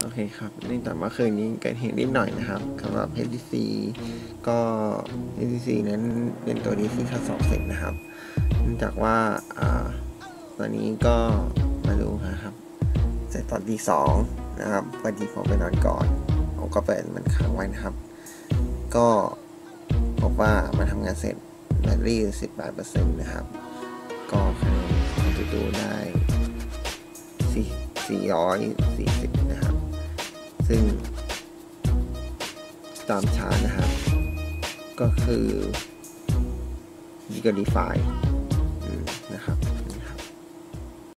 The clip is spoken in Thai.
โอเคครับเนื่องจากเมื่อคืนนี้เกิดเหตุนิดหน่อยนะครับสำหรับ HTC ก็ HTC นั้นเป็นตัวนี้ที่ทดสอบเสร็จนะครับ เนื่องจากว่าตอนนี้ก็มาดูนะครับ เสร็จตอนที่สองนะครับพอดีผมไปนอนก่อนผมก็เปิดมันค้างไว้นะครับ ก็พบว่ามันทำงานเสร็จแบตเตอรี่18%นะครับ ก็คะแนนของจะดูได้440นะครับ ซึ่งตามชานะครับ ก็คือ Giga d e f i